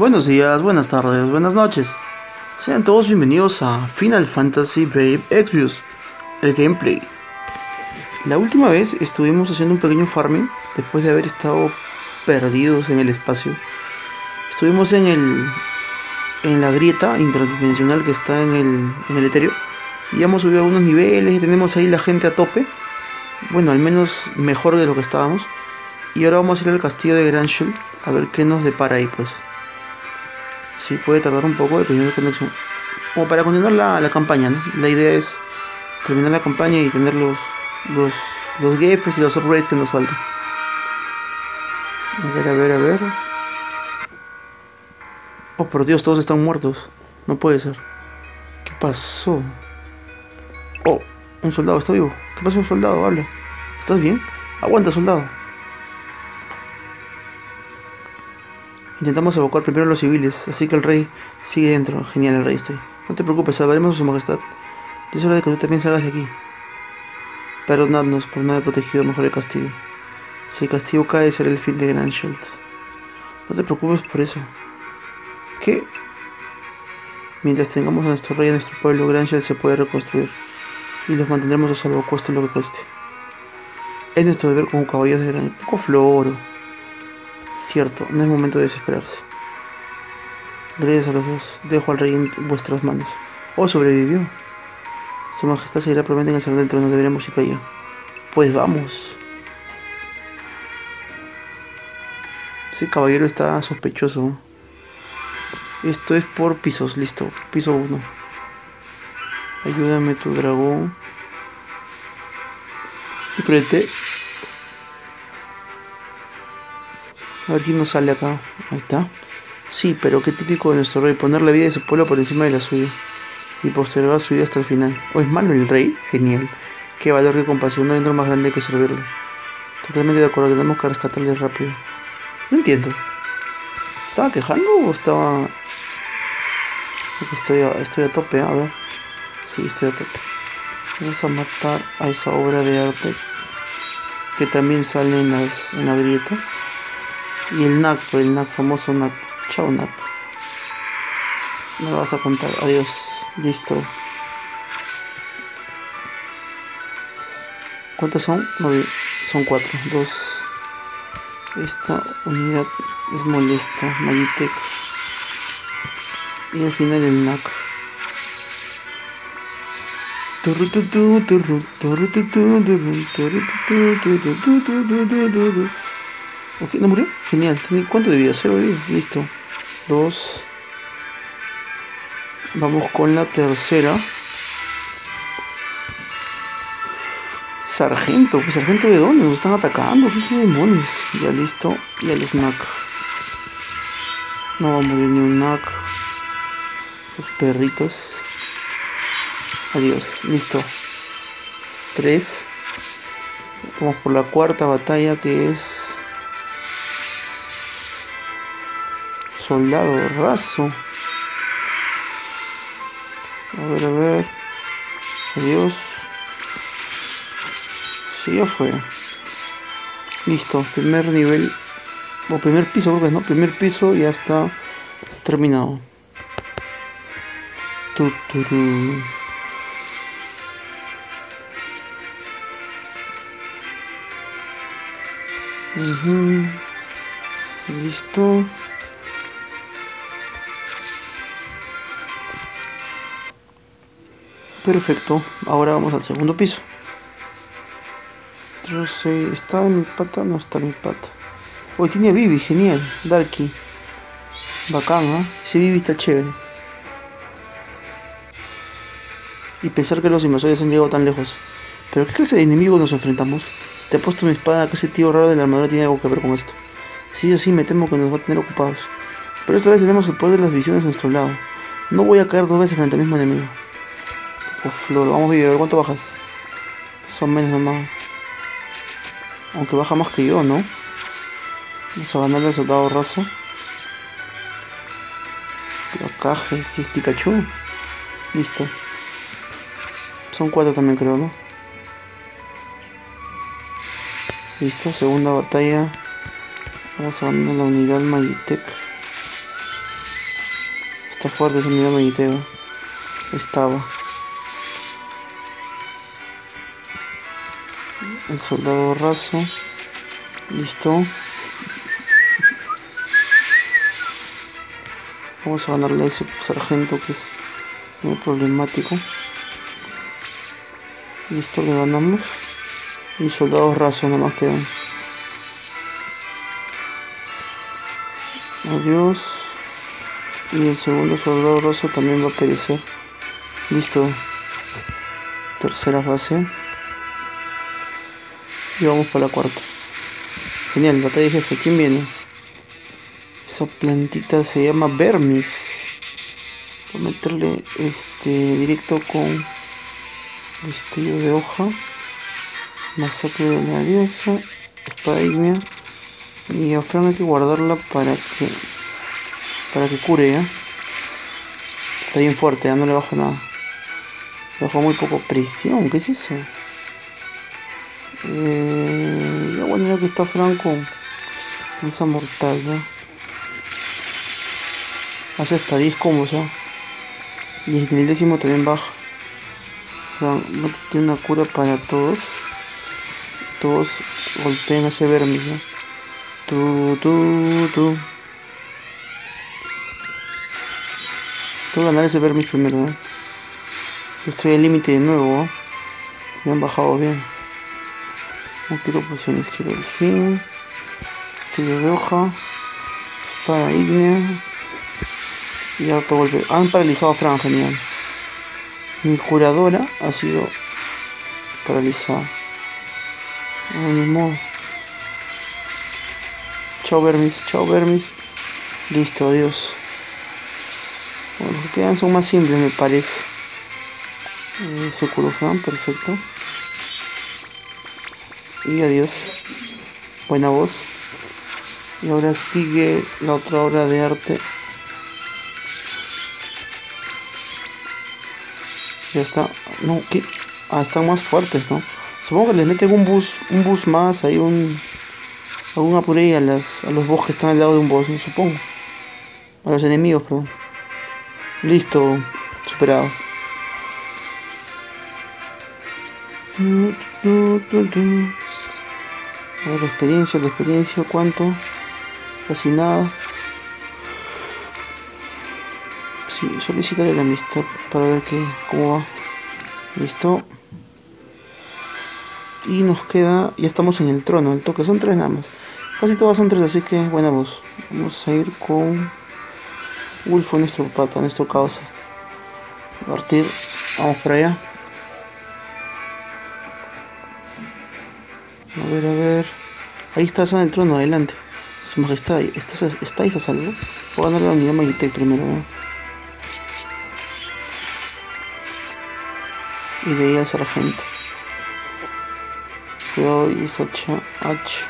Buenos días, buenas tardes, buenas noches. Sean todos bienvenidos a Final Fantasy Brave Exvius, el gameplay. La última vez estuvimos haciendo un pequeño farming después de haber estado perdidos en el espacio. Estuvimos en el en la grieta interdimensional que está en el, en el etéreo. Y hemos subido algunos niveles y tenemos ahí la gente a tope. Bueno, al menos mejor de lo que estábamos. Y ahora vamos a ir al castillo de Grand Shield a ver qué nos depara ahí pues. Sí, puede tardar un poco dependiendo de conexión. Como para continuar la, la campaña, ¿no? La idea es terminar la campaña y tener los, los, los jefes y los upgrades que nos faltan. A ver, a ver, a ver. Oh, por Dios, todos están muertos. No puede ser. ¿Qué pasó? Oh, un soldado está vivo. ¿Qué pasó, un soldado? Habla. ¿Estás bien? Aguanta, soldado. Intentamos evacuar primero a los civiles, así que el rey sigue dentro. Genial, el rey está. No te preocupes, salvaremos a su majestad. Y es hora de que tú también salgas de aquí. Perdonadnos por no haber protegido mejor el castigo. Si el castigo cae, será el fin de Grand Shield. No te preocupes por eso. ¿Qué? Mientras tengamos a nuestro rey y a nuestro pueblo, Grand Shield se puede reconstruir. Y los mantendremos a salvo, cueste lo que cueste. Es nuestro deber como caballeros de gran... Poco floro. Cierto, no es momento de desesperarse. Gracias a los dos, dejo al rey en vuestras manos. Oh, sobrevivió. Su majestad seguirá probablemente en el salón del trono, deberemos ir para allá. Pues vamos. Ese caballero está sospechoso. Esto es por pisos, listo. Piso 1. Ayúdame tu dragón. Frente. A ver quién nos sale acá. Ahí está. Sí, pero qué típico de nuestro rey. Poner la vida de su pueblo por encima de la suya. Y postergar su vida hasta el final. ¿O es malo el rey? Genial. Qué valor y compasión. No hay otro más grande que servirle. Totalmente de acuerdo. Tenemos que rescatarle rápido. No entiendo. ¿Estaba quejando o estaba.? Estoy a, estoy a tope, a ver. Sí, estoy a tope. Vamos a matar a esa obra de arte que también sale en, las, en la grieta. Y el NAC, el NAC, famoso NAC. Chao NAC. Me vas a contar. Adiós. Listo. ¿Cuántas son? No, son cuatro. Dos. Esta unidad es molesta. Magitech. Y al final el NAC. Ok, ¿no murió? Genial. ¿Cuánto de vida? Cero de vida. Listo. Dos. Vamos con la tercera. Sargento. Pues sargento de dónde? Nos están atacando. ¿Qué demonios? Ya listo. Y a los NAC. No va a morir ni un NAC. Esos perritos. Adiós. Listo. Tres. Vamos por la cuarta batalla que es... Soldado raso. A ver, a ver. Adiós. Sí, ya fue. Listo. Primer nivel. O primer piso, creo es, ¿no? Primer piso ya está terminado. Tuturu. Listo. Perfecto. Ahora vamos al segundo piso. Entonces, ¿está en mi pata? No está en mi pata. Hoy tiene a Vivi, genial. Darky. Bacán, ¿eh? Ese Vivi está chévere. Y pensar que los invasores han llegado tan lejos. ¿Pero qué clase de enemigos nos enfrentamos? Te he puesto mi espada que ese tío raro de la armadura tiene algo que ver con esto. Sí o sí, me temo que nos va a tener ocupados. Pero esta vez tenemos el poder de las visiones a nuestro lado. No voy a caer dos veces frente al mismo enemigo. Uf, flor, vamos a ver cuánto bajas. Son menos nomás. Aunque baja más que yo, ¿no? Vamos a ganarle al soldado raso. Placaje, que es Pikachu. Listo. Son cuatro también creo, ¿no? Listo, segunda batalla. Vamos a ganar la unidad Magitech. Está fuerte ese nivel mediteo. Estaba. El soldado raso. Listo. Vamos a ganarle a ese sargento que es muy problemático. Listo, le ganamos. Y soldados rasos nada más quedan. Adiós. Y el segundo soldado raso también va a perecer. Listo. Tercera fase. Y vamos para la cuarta. Genial, batalla de jefe. ¿Quién viene? Esa plantita se llama Vermis. Voy a meterle este directo con destello de hoja. Masacre de la diosa. Espada. Y a Fran hay que guardarla para que para que cure, ¿ya? Está bien fuerte, ya no le bajo nada. Le bajo muy poco presión, ¿qué es eso? Eh, ya bueno, que está Franco esa mortal, ¿ya? Hace hasta 10 combos, ¿ya? Y el milésimo también baja. Fran no tiene una cura para todos. Todos golpeen a ese vermis, ¿ya? Tú, tú, tú. Tengo que ganar ese vermis primero, ¿no? Estoy al límite de nuevo, ¿no? Me han bajado bien. No quiero pociones, quiero el fin. Estudio de hoja. Espada ígnea. Y auto golpe. Han paralizado a Fran, genial. Mi curadora ha sido paralizada. No, ni modo. Chao Vermis, chao Vermis. Listo, adiós. Los que quedan son más simples me parece. Eh, se curó Fran, perfecto. Y adiós. Buena voz. Y ahora sigue la otra obra de arte. Ya está. No, ¿qué? Ah, están más fuertes, ¿no? Supongo que les meten un bus, un bus más, hay un algún apuré a, las, a los boss que están al lado de un boss, supongo. A los enemigos, perdón. Listo, superado. A ver, la experiencia, la experiencia, ¿cuánto? Casi nada. Sí, solicitaré la amistad para ver qué, cómo va. Listo. Y nos queda, ya estamos en el trono, el toque, son tres nada más. Casi todas son tres, así que buena voz. Vamos a ir con Wolfo, nuestro pata, nuestro causa. Partir, vamos para allá. A ver, a ver. Ahí está en el trono, adelante. Su majestad, ¿estáis, estáis a salvo? Voy a darle la unidad Magitech primero, ¿no? Y de ahí al sargento. Cuidado, y es H. H.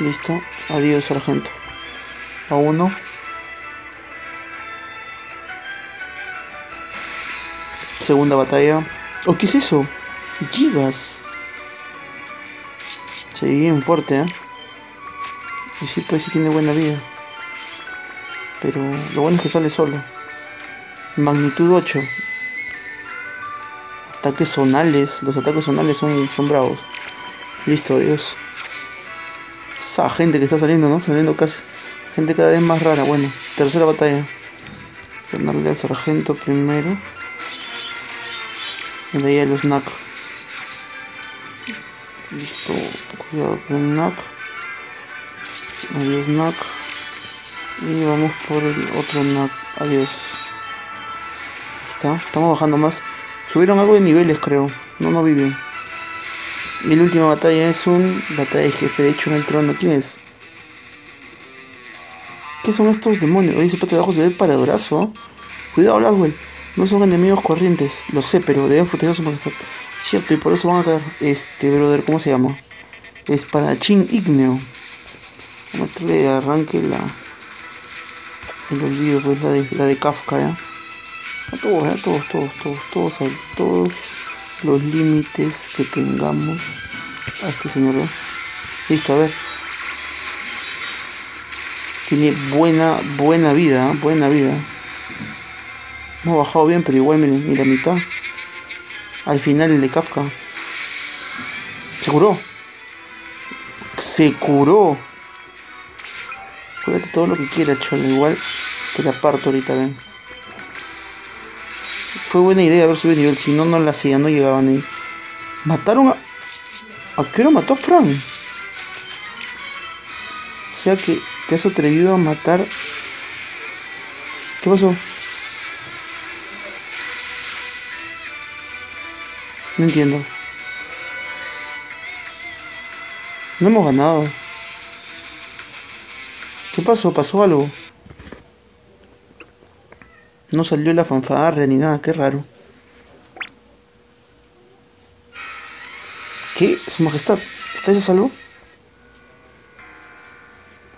Listo. Adiós, sargento. A uno. Segunda batalla. ¿O qué es eso? Gigas. Se ve bien fuerte, ¿eh? Y sí, pues sí tiene buena vida. Pero lo bueno es que sale solo. Magnitud 8. Ataques zonales. Los ataques zonales son, son bravos. Listo, adiós. Esa gente que está saliendo, ¿no? Saliendo casi. Gente cada vez más rara. Bueno, tercera batalla. Ganarle al sargento primero. Y de ahí a los NAC. Listo. Cuidado con NAC. Adiós NAC. Y vamos por el otro NAC. Adiós. Está. Estamos bajando más. Subieron algo de niveles creo. No, no viven. Y la última batalla es un batalla de jefe, de hecho en el trono. ¿Quién es? ¿Qué son estos demonios? Oye, ese pata de abajo se ve paradorazo. Cuidado, Laswell. No son enemigos corrientes. Lo sé, pero debemos proteger a su. Cierto, y por eso van a caer. Este, brother, ¿cómo se llama? Espadachín ígneo. Vamos a meterle arranque la. El olvido, pues la de, la de Kafka, ¿ya? A todos, ¿ya? Todos, todos, todos, todos, ahí, todos los límites que tengamos a este señor. ¿eh? Listo, a ver. Tiene buena, buena vida, buena vida. Ha bajado bien, pero igual miren, mira mitad. Al final el de Kafka. Se curó. Se curó. Cúrate todo lo que quiera, cholo. Igual te la parto ahorita, ven. Fue buena idea haber subido nivel, si no, no la hacía, no llegaban ahí. Mataron a. ¿A qué hora mató a Fran? O sea que te has atrevido a matar. ¿Qué pasó? No entiendo. No hemos ganado. ¿Qué pasó? ¿Pasó algo? No salió la fanfarria ni nada, qué raro. ¿Qué? Su majestad, ¿estáis a salvo?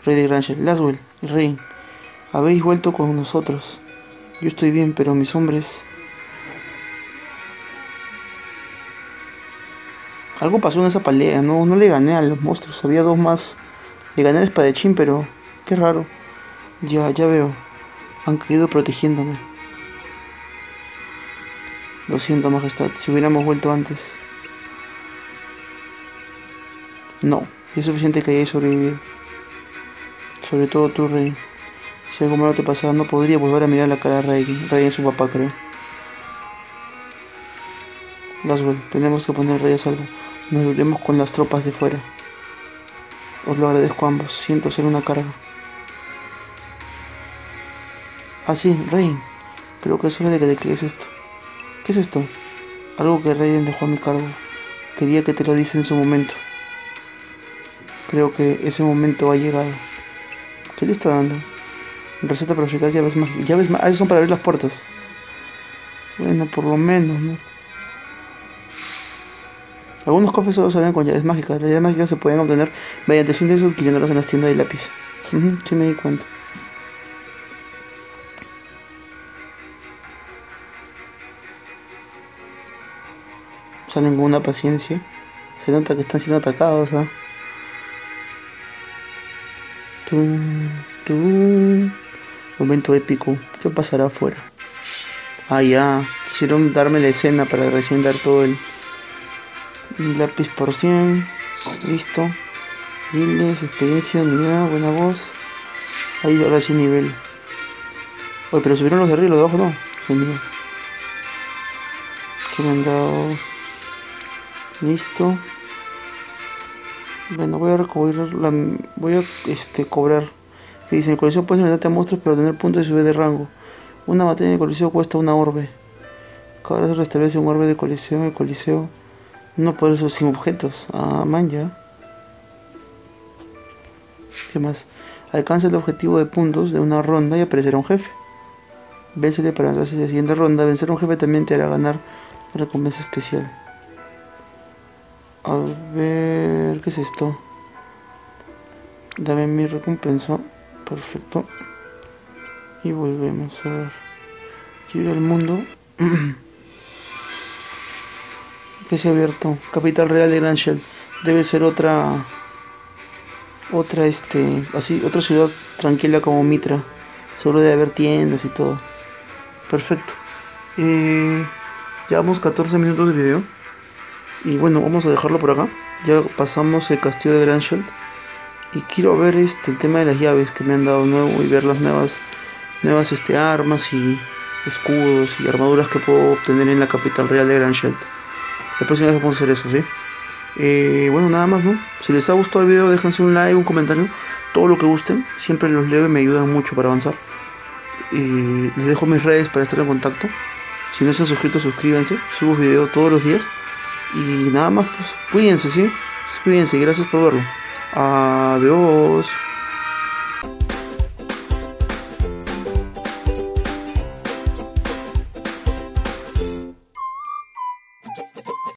Rey de Granger, Laswell, rey, habéis vuelto con nosotros. Yo estoy bien, pero mis hombres... Algo pasó en esa pelea, no, no le gané a los monstruos, había dos más. Le gané al espadachín, pero qué raro. Ya, ya veo. Han caído protegiéndome. Lo siento, Majestad, si hubiéramos vuelto antes. No, es suficiente que hayáis sobrevivido. Sobre todo tú, Rey. Si algo malo te pasaba, no podría volver a mirar la cara de Rey. Rey es su papá, creo. Laswell, tenemos que poner Rey a salvo. Nos iremos con las tropas de fuera. Os lo agradezco a ambos. Siento ser una carga. Ah, sí, Rey. Creo que es hora de que declares esto. ¿Qué es esto? Algo que Rey dejó a mi cargo. Quería que te lo dice en su momento. Creo que ese momento ha llegado. ¿Qué le está dando? Receta para fabricar llaves mágicas. Llaves mágicas. Ah, son para abrir las puertas. Bueno, por lo menos, ¿no? Algunos cofres solo salen con llaves mágicas. Las llaves mágicas se pueden obtener mediante síntesis adquiriéndolas en las tiendas de lápiz. Uh sí me di cuenta. Salen con una paciencia. Se nota que están siendo atacados, ¿ah? Momento épico. ¿Qué pasará afuera? Ah, ya. Quisieron darme la escena para recién dar todo el, lápiz por 100. Listo. Giles, experiencia, unidad, buena voz. Ahí ahora sí nivel. Oye, pero subieron los de arriba, los de abajo no. Genial. ¿Qué me han dado? Listo. Bueno, voy a recobrar la, voy a este cobrar. Que dice, el coliseo puedes enfrentarte a monstruos para obtener puntos de subir de rango. Una batalla en el coliseo cuesta una orbe. Cada vez restablece un orbe de coliseo en el coliseo. No por eso sin objetos. Ah, man ya. ¿Qué más? Alcanza el objetivo de puntos de una ronda y aparecerá un jefe. Vénsele para avanzar la siguiente ronda. Vencer a un jefe también te hará ganar recompensa especial. A ver, ¿qué es esto? Dame mi recompensa. Perfecto. Y volvemos a ver. Quiero ir al mundo. que se ha abierto. Capital Real de Granshell. Debe ser otra. Otra, este. Así, otra ciudad tranquila como Mitra. Seguro de haber tiendas y todo. Perfecto. Eh, llevamos 14 minutos de video. Y bueno, vamos a dejarlo por acá. Ya pasamos el castillo de Granshold. Y quiero ver este el tema de las llaves que me han dado nuevo y ver las nuevas nuevas este armas y escudos y armaduras que puedo obtener en la capital real de Granshold. La próxima vez vamos a hacer eso, ¿sí? Eh, bueno, nada más, ¿no? Si les ha gustado el video, déjense un like, un comentario, todo lo que gusten. Siempre los leo y me ayudan mucho para avanzar. Les dejo mis redes para estar en contacto. Si no se han suscrito, suscríbanse. Subo video todos los días. Y nada más, pues cuídense, ¿sí? Cuídense, gracias por verlo. Adiós.